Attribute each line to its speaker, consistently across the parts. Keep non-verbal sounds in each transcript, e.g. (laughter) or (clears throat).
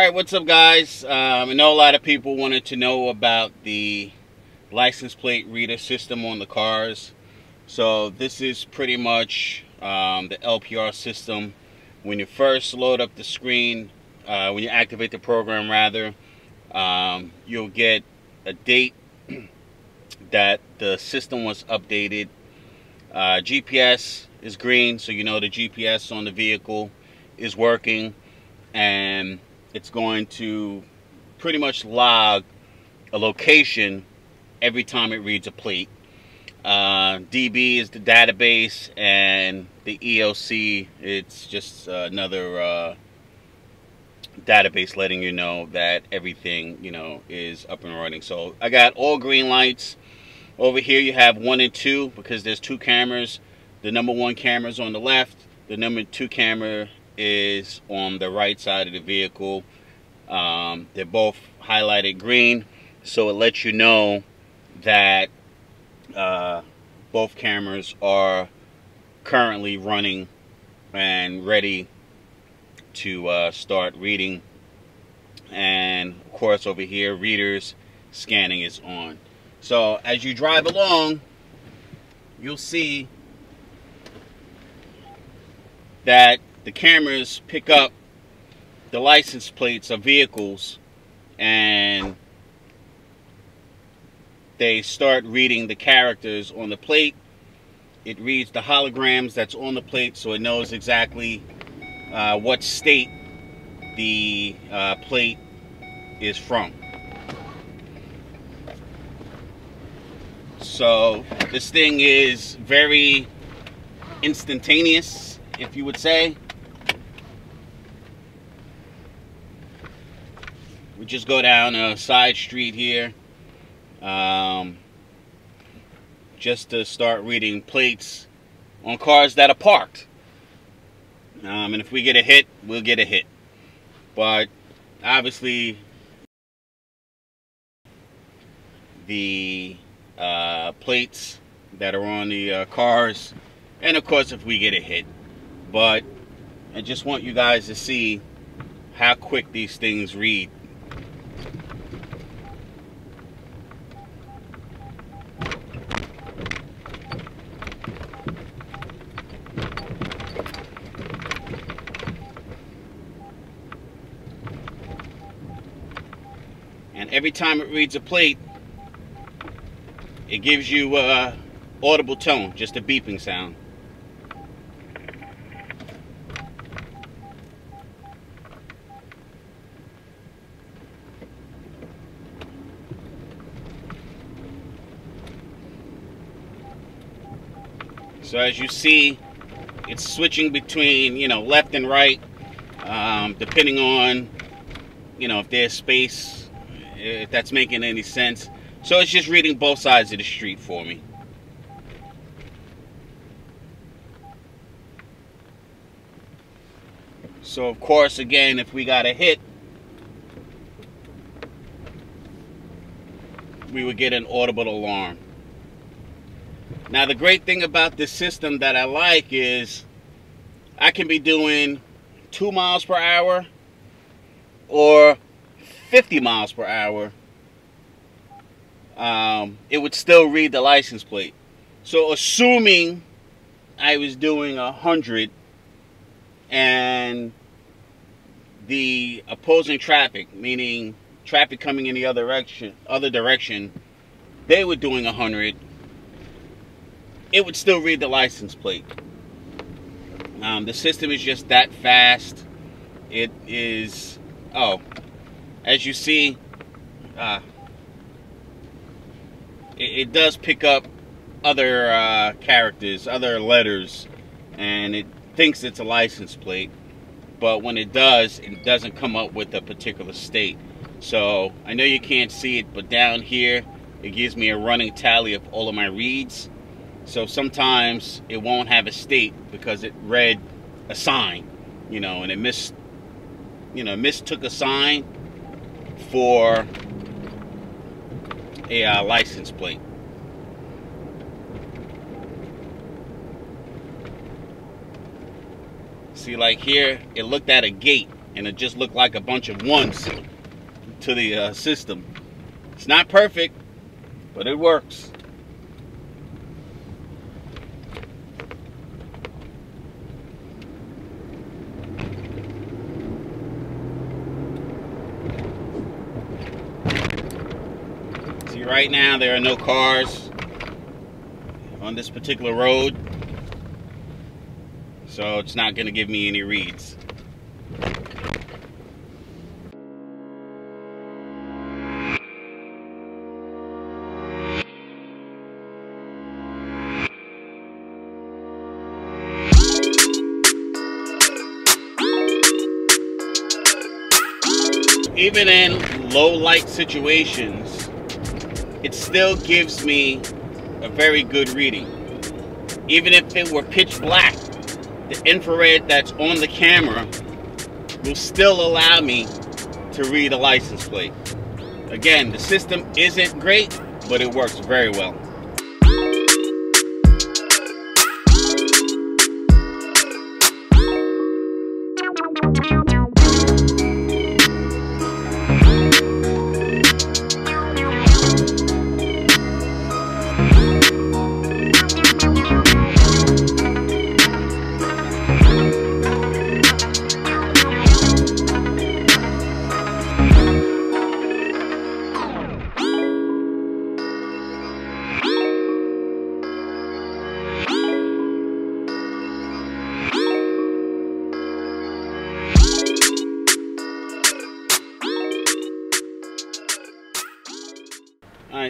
Speaker 1: right, what's up, guys? Um, I know a lot of people wanted to know about the license plate reader system on the cars. So this is pretty much um, the LPR system. When you first load up the screen, uh, when you activate the program, rather, um, you'll get a date (clears throat) that the system was updated. Uh, GPS is green, so you know the GPS on the vehicle is working and it's going to pretty much log a location every time it reads a plate. Uh, DB is the database and the EOC it's just uh, another uh, database letting you know that everything you know is up and running. So I got all green lights. Over here you have one and two because there's two cameras. The number one camera is on the left the number two camera is on the right side of the vehicle. Um, they're both highlighted green, so it lets you know that uh, both cameras are currently running and ready to uh, start reading. And of course, over here, readers scanning is on. So as you drive along, you'll see that the cameras pick up the license plates of vehicles and they start reading the characters on the plate. It reads the holograms that's on the plate so it knows exactly uh, what state the uh, plate is from. So this thing is very instantaneous, if you would say. We just go down a side street here um, just to start reading plates on cars that are parked. Um, and if we get a hit, we'll get a hit. But obviously, the uh, plates that are on the uh, cars, and of course, if we get a hit. But I just want you guys to see how quick these things read. Every time it reads a plate it gives you a audible tone just a beeping sound. So as you see it's switching between you know left and right um, depending on you know if there's space if that's making any sense. So it's just reading both sides of the street for me. So of course, again, if we got a hit, we would get an audible alarm. Now the great thing about this system that I like is I can be doing two miles per hour or 50 miles per hour, um, it would still read the license plate. So assuming I was doing a 100 and the opposing traffic, meaning traffic coming in the other direction, other direction, they were doing a 100, it would still read the license plate. Um, the system is just that fast. It is, oh, as you see, uh, it, it, does pick up other uh, characters, other letters, and it thinks it's a license plate. But when it does, it doesn't come up with a particular state. So I know you can't see it, but down here, it gives me a running tally of all of my reads. So sometimes it won't have a state because it read a sign, you know, and it missed, you know, mistook a sign for a uh, license plate. See, like here, it looked at a gate and it just looked like a bunch of ones to the uh, system. It's not perfect, but it works. Right now there are no cars on this particular road, so it's not going to give me any reads. even in low light situations, it still gives me a very good reading. Even if it were pitch black, the infrared that's on the camera will still allow me to read a license plate. Again, the system isn't great, but it works very well.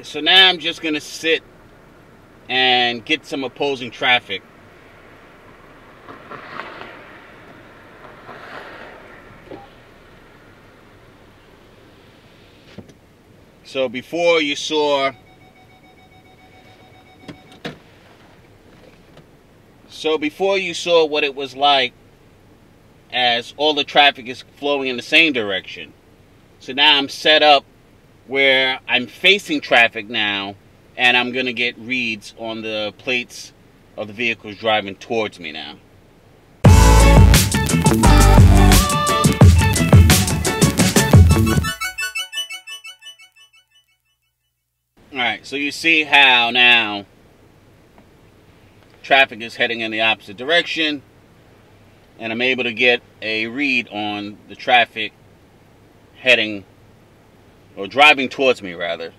Speaker 1: So now I'm just going to sit and get some opposing traffic. So before you saw So before you saw what it was like as all the traffic is flowing in the same direction. So now I'm set up where I'm facing traffic now and I'm going to get reads on the plates of the vehicles driving towards me now. Alright, so you see how now traffic is heading in the opposite direction and I'm able to get a read on the traffic heading or driving towards me rather.